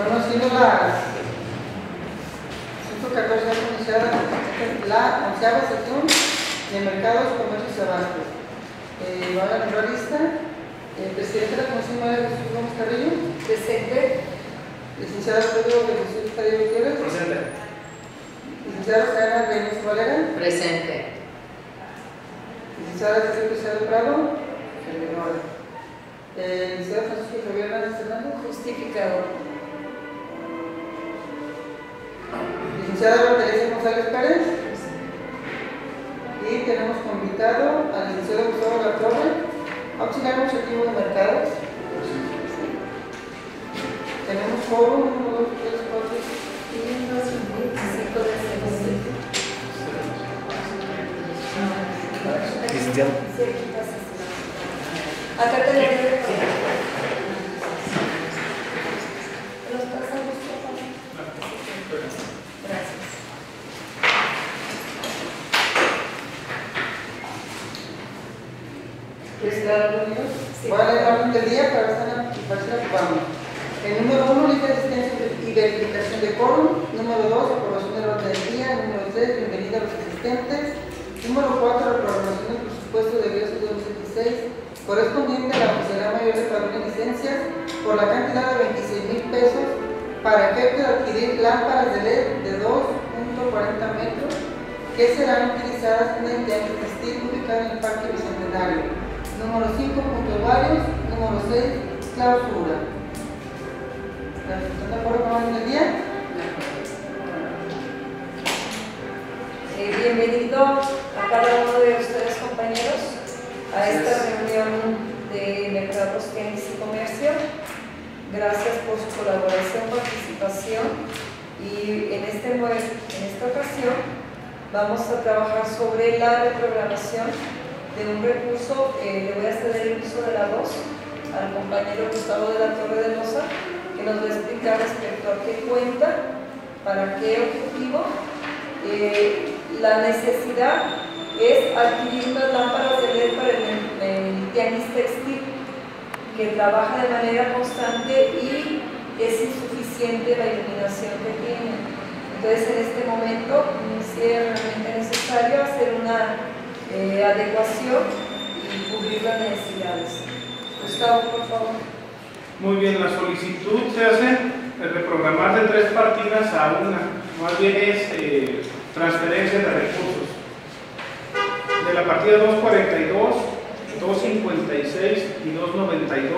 Bueno, siendo la 114 anunciada la onceava sesión de mercados, comercios y abastos. Eh, va a la lista. El presidente de la Comisión María Jesús Gómez Carrillo. Presente. Licenciado Pedro de Jesús Estadio Gutiérrez. Presente. Licenciado Sara Reyes Valera. Presente. Licenciada Cecilia Preciado Prado. Eh, licenciado Francisco Javier Hernández Hernández. Justificado. Licenciada Teresa González Pérez. Y tenemos como invitado al licenciado Gustavo La Torre, auxiliar administrativo de mercados. Tenemos foro 1, 2, 3, 4, Cinco de septiembre. Licenciado. Acá tenemos. ¿Los pasamos, por favor? Gracias. Unidos. Sí. Voy a leer del día para estar para ser ocupado. El número 1, lista de asistencia y verificación de quórum. Número 2, aprobación del orden del día. Número 3, bienvenida a los asistentes. Número 4, reprogramación del presupuesto de egresos de 2016 correspondiente a la Oficina Mayor de Padrón y Licencias por la cantidad de 26 mil pesos para efecto de adquirir lámparas de LED de 2.40 metros que serán utilizadas en el teatro textil ubicado en el Parque Bicentenario. Número 5, puntos varios. Número 6, clausura. ¿Están de acuerdo con el día? Eh, bienvenido a cada uno de ustedes, compañeros, a esta reunión de Mercados Tenis y Comercio. Gracias por su colaboración, participación y en, este, en esta ocasión vamos a trabajar sobre la reprogramación de un recurso. eh, le voy a ceder el uso de la voz al compañero Gustavo de la Torre de Loza, que nos va a explicar respecto a qué cuenta, para qué objetivo eh, la necesidad es adquirir unas lámparas de LED para el, el tianguis textil que trabaja de manera constante y es insuficiente la iluminación que tiene. Entonces en este momento sí es realmente necesario hacer una eh, adecuación y cubrir las necesidades. Gustavo, por favor. Muy bien, la solicitud se hace de reprogramar de tres partidas a una, más bien es eh, transferencia de recursos. De la partida 242, 256 y 292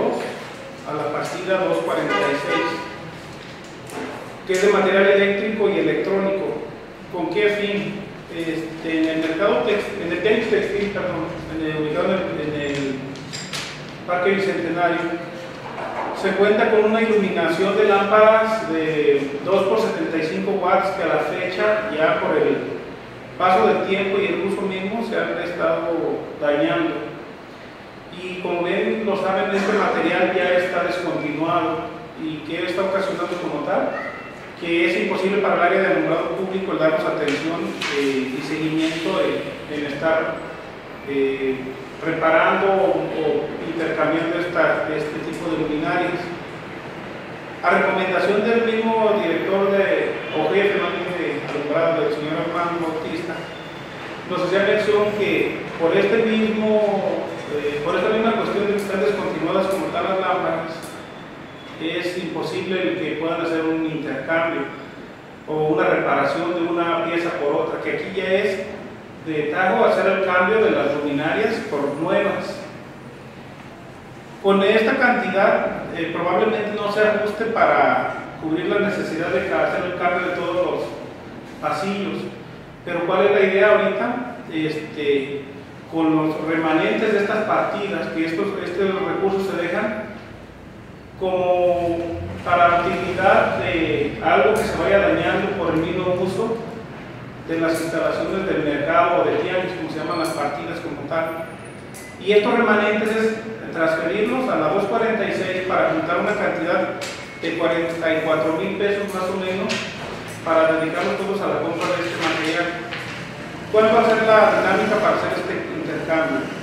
a la partida 246, que es de material eléctrico y electrónico. ¿Con qué fin? Este, en el mercado en el textil, perdón, en el, ubicado en el- en el Parque Bicentenario, se cuenta con una iluminación de lámparas de 2 por 75 watts que a la fecha ya por el paso del tiempo y el uso mismo se han estado dañando. Y como bien lo saben, este material ya está descontinuado y que está ocasionando como tal que es imposible para el área de alumbrado público el darnos atención eh, y seguimiento en, estar eh, reparando o, intercambiando este tipo de luminarias. A recomendación del mismo director de, o jefe de alumbrado, del señor Armando Bautista, nos hacía mención que por este mismo, eh, por esta misma cuestión de que están descontinuadas como tal las lámparas, es imposible que puedan hacer un intercambio o una reparación de una pieza por otra, que aquí ya es de tajo hacer el cambio de las luminarias por nuevas. Con esta cantidad eh, probablemente no se ajuste para cubrir la necesidad de hacer el cambio de todos los pasillos. Pero ¿cuál es la idea ahorita? Este, con los remanentes de estas partidas, que estos, estos recursos se dejan como para utilidad de algo que se vaya dañando por el mismo uso de las instalaciones del mercado o de tianguis, como se llaman las partidas como tal. Y estos remanentes es transferirlos a la 246 para juntar una cantidad de 44 mil pesos más o menos para dedicarlos todos a la compra de este material. ¿Cuál va a ser la dinámica para hacer este intercambio?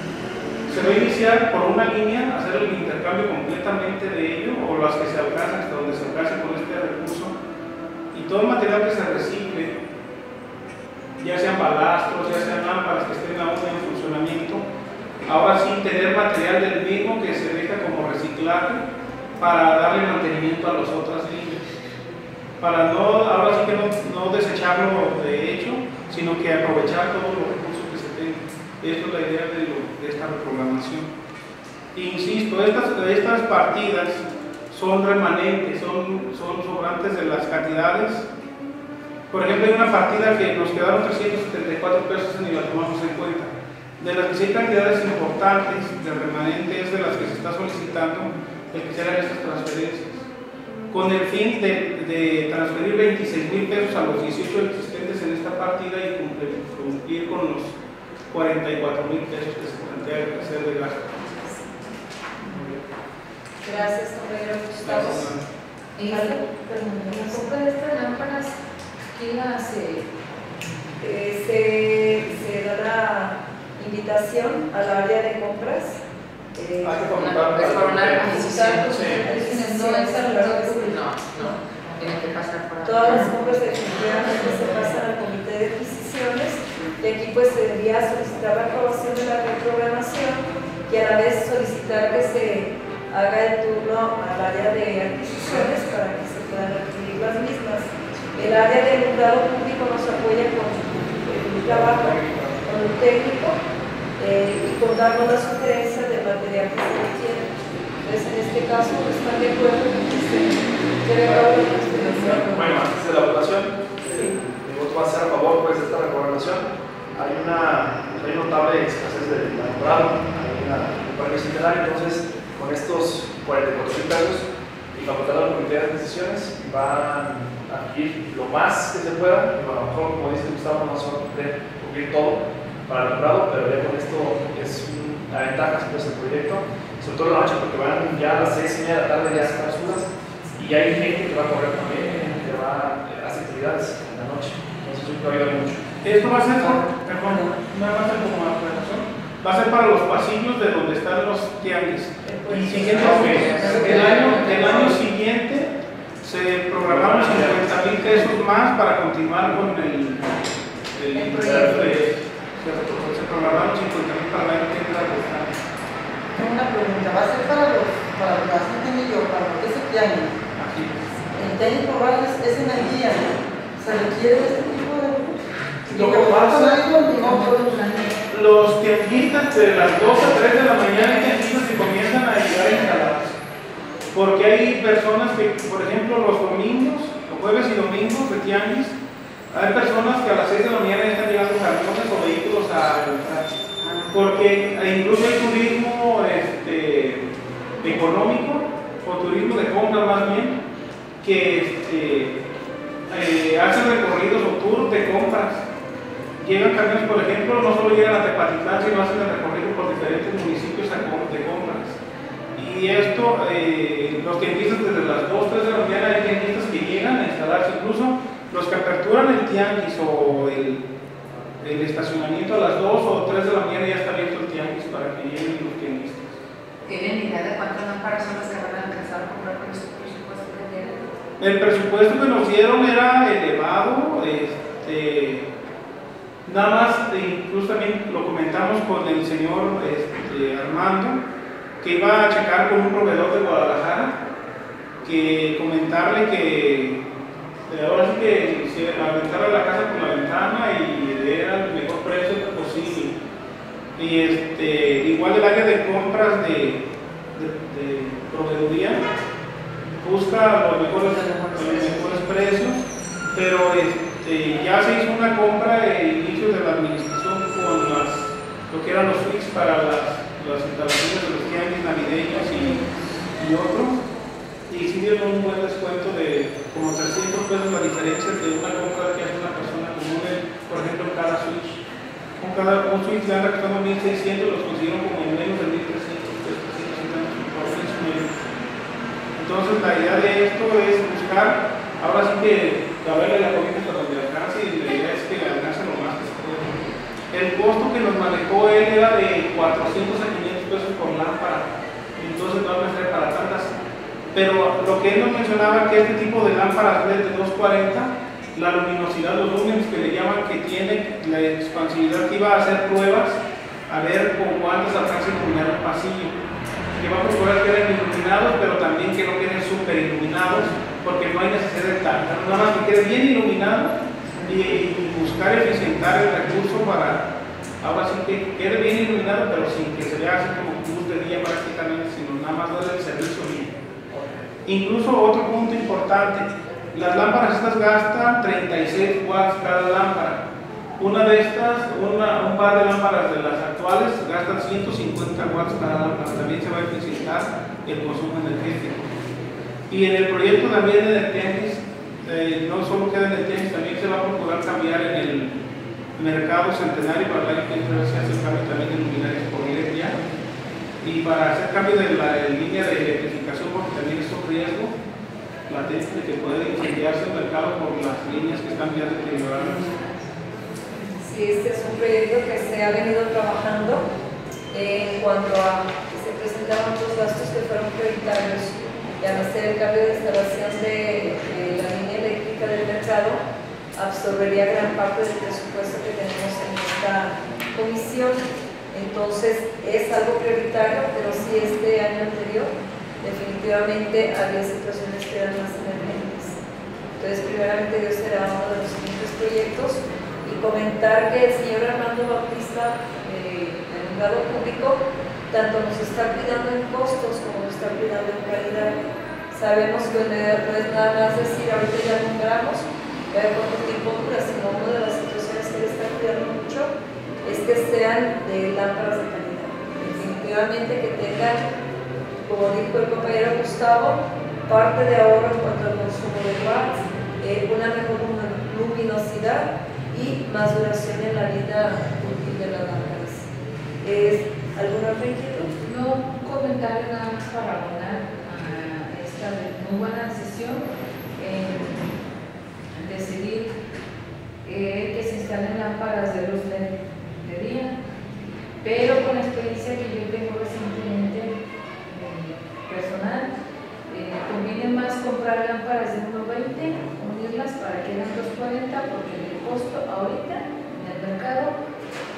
Se va a iniciar por una línea, hacer el intercambio completamente de ello o las que se alcanzan hasta donde se alcance con este y todo el material que se recicle, ya sean balastros, ya sean lámparas que estén aún en funcionamiento, ahora sí tener material del mismo que se deja como reciclaje para darle mantenimiento a las otras líneas. Para no, ahora sí que no, no desecharlo de hecho, sino que aprovechar los recursos que. Esto es la idea de, esta reprogramación. Insisto, estas, estas partidas son remanentes, son, son sobrantes de las cantidades. Por ejemplo, hay una partida que nos quedaron 374 pesos y la tomamos en cuenta. De las que sí hay cantidades importantes de remanente es de las que se está solicitando el que se hagan estas transferencias. Con el fin de, de transferir 26 mil pesos a los 18 existentes en esta partida y cumplir con los 44 mil pesos que se plantea hacer de gasto. Gracias, compañero Gustavo. Y la compra de estas lámparas, ¿quién hace? Eh, se, se da la invitación al área de compras. eh, Hay que Una- por una adquisición. No es al público. No, no. Tiene que pasar por. Todas las compras definitivamente se pasan al comité de y aquí pues se debería solicitar la aprobación de la reprogramación y a la vez solicitar que se haga el turno al área de adquisiciones para que se puedan adquirir las mismas. El área de alumbrado público nos apoya con el trabajo, con el técnico eh, y con darnos las sugerencias del material que se requiere. Entonces en este caso están de acuerdo con que se lleve a cabo la. Bueno, antes de la votación, Sí. mi voto va a ser a favor pues, de esta reprogramación. Hay una hay notable escasez de alumbrado, hay una un parque bicentenario, entonces con estos 44 mil pesos y facultado al comité de adquisiciones van a adquirir lo más que se pueda, y a lo mejor como dice Gustavo, no se va a cumplir, todo para el alumbrado, pero ya con esto es una ventaja pues, el proyecto, sobre todo en la noche porque van ya a las 6 y media de la tarde ya están oscuras y hay gente que va a correr también, que va a hacer actividades en la noche, entonces yo creo ayuda mucho. Esto va a ser, por- perdón, nada más como aclaración, va a ser para los pasillos de donde están los tianguis. Y siguiente, el año, el año siguiente se programaron 50 mil pesos más para continuar con el, el, El proyecto. se, se programaron 50 mil para el año que entra. Tengo una pregunta, ¿va a ser para los, para los, entendí yo, para lo que es el tianguis? El tianguis rural es, es en el día, ¿se requiere este? Lo que pasa- Los tianguistas de las 2 a 3 de la mañana hay tianguistas que comienzan a llegar a instalarse. Porque hay personas que, por ejemplo, los domingos, los jueves y domingos de tianguis, hay personas que a las 6 de la mañana ya están llegando camiones o vehículos a comprar. Porque incluso hay turismo este, económico, o turismo de compra más bien, que este, eh, hacen recorridos o tours de compras llegan camiones, por ejemplo, no solo llegan a Tepatitlán, sino hacen el recorrido por diferentes municipios de compras. Y esto, eh, los tianguistas desde las 2, 3 de la mañana hay tianguistas que llegan a instalarse, incluso los que aperturan el tianguis o el, el estacionamiento a las 2 o 3 de la mañana ya está abierto el tianguis para que lleguen los tianguistas. ¿Tienen idea de cuántas lámparas son las que van a alcanzar a comprar con este presupuesto que? El presupuesto que nos dieron era elevado, este, nada más, e incluso también lo comentamos con el señor este, Armando, que iba a checar con un proveedor de Guadalajara, que comentarle que eh, ahora sí que se aventara la casa por la ventana y le diera el mejor precio posible. Y este, igual el área de compras de, de, de proveeduría busca los mejores, los mejores precios, pero este, ya se hizo una compra el inicio de la administración con las, lo que eran los switches para las, las instalaciones de los tianguis navideños y, y otros, y sí dieron un buen descuento de como 300 pesos la diferencia de una compra que hace una persona común, en, por ejemplo, cada switch. Con cada un switch le anda costando 1600, los consiguieron como en menos de 1300 pesos, 350 por switch medio. Entonces la idea de esto es buscar, ahora sí que la comida hasta donde alcance y la idea es que lo más. El costo que nos manejó él era de 400 a 500 pesos por lámpara. Entonces no va a ser para tantas Pero lo que él nos mencionaba que este tipo de lámparas LED de 240, la luminosidad, los lúmenes que le llaman que tiene la expansividad que iba a hacer pruebas a ver con cuántos alcanza a iluminar el pasillo. Que va a procurar que queden iluminados, pero también que no queden súper iluminados, porque no hay necesidad de tal. Nada más que quede bien iluminado y, y buscar eficientar el recurso para ahora sí que quede bien iluminado, pero sin que se vea así como luz de día prácticamente, sino nada más darle el servicio bien. Incluso otro punto importante, las lámparas estas gastan 36 watts cada lámpara. Una de estas, una- un par de lámparas de las actuales gastan 150 watts cada lámpara. También se va a eficientar el consumo energético. Y en el proyecto también el tenis, eh, no solo queda tenis, también se va a procurar cambiar en el mercado centenario para el que se hace cambio también de luminarias por ya. Y para hacer cambio de la de línea de electrificación, porque también es un riesgo latente de que puede incendiarse el mercado por las líneas que están ya deterioradas. Sí, este es un proyecto que se ha venido trabajando en cuanto a que se presentaron otros gastos que fueron prioritarios y al hacer el cambio de instalación de, la línea eléctrica del mercado absorbería gran parte del presupuesto que tenemos en esta comisión. Entonces es algo prioritario, pero sí este año anterior definitivamente había situaciones que eran más emergentes. Entonces primeramente Dios será uno de los siguientes proyectos y comentar que el señor Armando Bautista, eh, empleado público, tanto nos está cuidando en costos como nos está cuidando en calidad. Sabemos que no es nada más decir, ahorita ya nombramos, ya de cuánto tiempo dura, sino una de las situaciones que le está cuidando mucho es que sean de lámparas de calidad. Definitivamente que tengan, como dijo el compañero Gustavo, parte de ahorro en cuanto al consumo de watts, eh, una mejor luminosidad y más duración en la vida útil de las lámparas. ¿Es ¿Alguna? No, un comentario nada más para abonar a esta muy buena sesión en decidir eh, que se instalen lámparas de luz de día, pero con la experiencia que yo tengo recientemente eh, personal, eh, conviene más comprar lámparas de 1.20, unirlas para que den 2.40 porque el costo ahorita en el mercado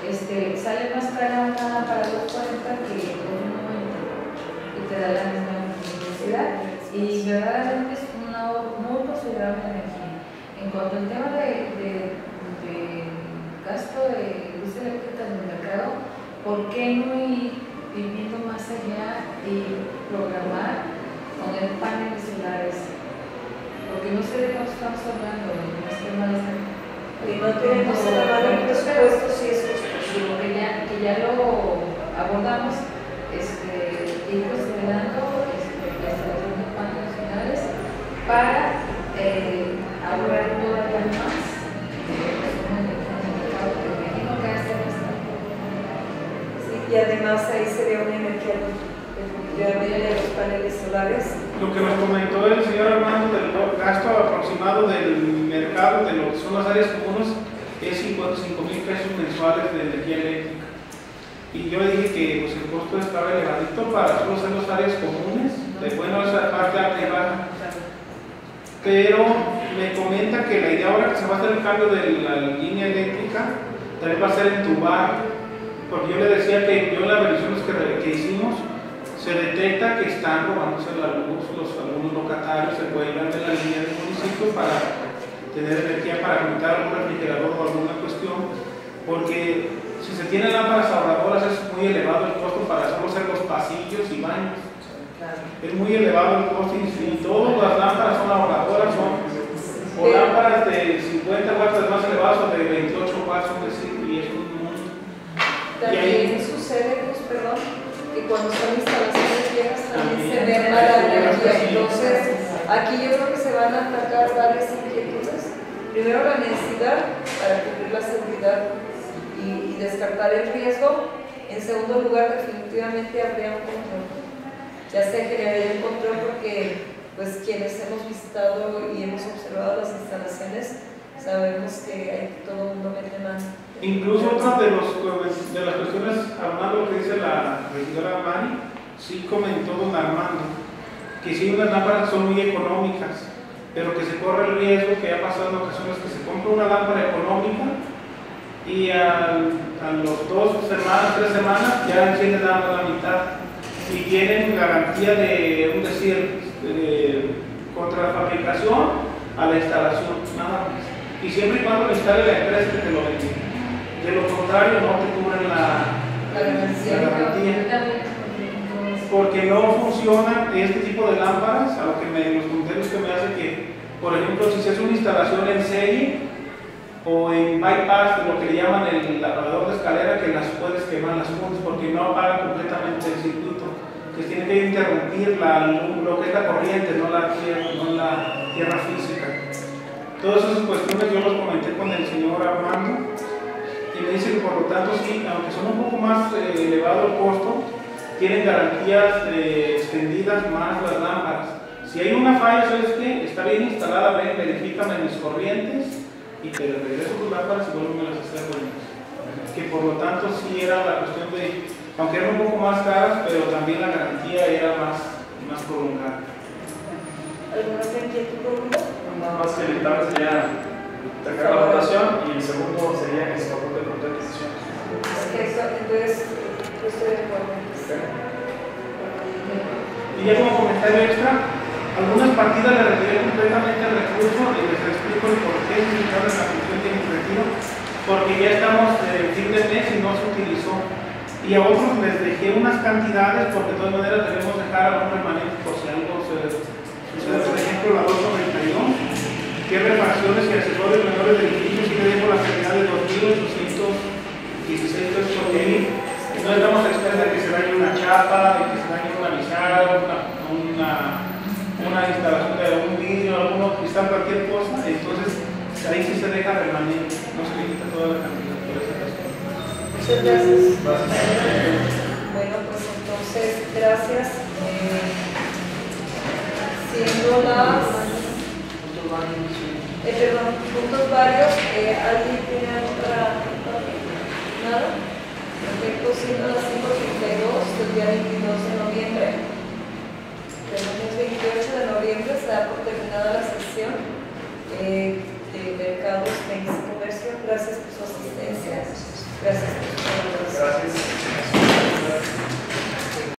este, sale más cara una para 240 que un 90 y te da la misma velocidad y verdaderamente es un muy considerable de energía. En cuanto al tema de, de, gasto de luz eléctrica en el mercado, ¿por qué no ir viviendo más allá y programar con el panel solares? Porque no sé de cuánto estamos hablando este tema de esta Y no tenemos en la mano digo que ya, que ya lo abordamos, este, ir considerando este, la instalación de paneles solares para eh, ahorrar todavía más hace bastante. Sí, y además ahí sería una energía definitivamente de los paneles solares. Lo que nos comentó el señor Armando del gasto aproximado del mercado de lo que son las áreas comunes es 55 mil pesos mensuales de energía eléctrica. Y yo dije que pues, el costo estaba elevadito para solo hacer las áreas comunes, de bueno, esa parte alta y baja. Pero me comenta que la idea ahora que se va a hacer el cambio de la línea eléctrica, también va a ser entubar. Porque yo le decía que yo en las revisiones que, que hicimos, se detecta que están robándose la luz los algunos locatarios, se cuelgan de la línea del municipio para tener energía para alimentar algún refrigerador o alguna cuestión, porque si se tienen lámparas ahorradoras es muy elevado el costo para solo hacer los pasillos y baños. Es muy elevado el costo y, y todas las lámparas son ahorradoras, son o lámparas de 50 watts más elevadas o de 28 watts, decir, y es un mundo. Ahí- También sucede, pues, perdón, que cuando son instalaciones viejas también se También. ve mala Sí, energía. Entonces, aquí yo creo que se van a atacar varias inquietudes. Primero la necesidad para cubrir la seguridad y, descartar el riesgo. En segundo lugar, definitivamente habría un control. Ya se generaría un control porque pues quienes hemos visitado y hemos observado las instalaciones sabemos que hay todo el mundo mete mano. Incluso otra de, los, de las cuestiones, Armando, que dice la regidora Mari, sí comentó don Armando, que sí hay unas lámparas son muy económicas, pero que se corre el riesgo que ha pasado en ocasiones que se compra una lámpara económica y al- a, los dos semanas, tres semanas ya enciende nada más la mitad y tienen garantía de, un decir, de- contra la fabricación a la instalación, nada más. Y siempre y cuando lo instale la empresa que te lo vende. De lo contrario, no te cubren la, La garantía. la garantía. Porque no funciona este tipo de lámparas, a lo que me, los comentarios que me hace que, por ejemplo, si se hace una instalación en serie o en bypass, lo que le llaman el apagador de escalera, que las puedes quemar las puntas porque no apaga completamente el circuito, que tiene que interrumpir la, lo que es la corriente, no la no la tierra física. Todas esas cuestiones yo los comenté con el señor Armando y me dice que por lo tanto sí, aunque son un poco más eh, elevado el costo, tienen garantías eh, extendidas más las lámparas. Si hay una falla, ¿sabes qué? Está bien instalada, ven, verifícame mis corrientes y te regreso tus lámparas y vuelvo a las hacer buenas. Que por lo tanto sí era la cuestión de, aunque eran un poco más caras, pero también la garantía era más, más prolongada. ¿Alguna? Nada más que el dictamen sería sacar la votación y el segundo sería el favor de pronto de adquisición. Es que eso, entonces, yo estoy de acuerdo. Y ya como comentario extra, algunas partidas le retiré completamente el recurso y les explico el por qué se en la función de retiro, porque ya estamos en fin de mes y no se utilizó. Y a otros les dejé unas cantidades porque de todas maneras debemos dejar algún remanente por si algo se. Por ejemplo, la 292, que es refacciones y accesorios menores de edificios y le dejo la cantidad de 2.816 pesos por. No estamos expertos de que se dañe una chapa, de que se dañe una bisagra, una, una, una instalación de un vidrio, alguno cristal, cualquier cosa. Entonces, ahí sí se deja remanente, no se le quita toda la cantidad por esa razón. Muchas gracias. Gracias. Bueno, pues entonces, gracias. Eh, siendo las, eh, perdón, puntos varios, eh, ¿alguien tiene otra? Nada. Proyecto signo 532 del día 22 de noviembre. El lunes 28 de noviembre se da por terminada la sesión eh, de mercados, bienes y comercio. Gracias por su asistencia. Gracias por su colaboración. Gracias.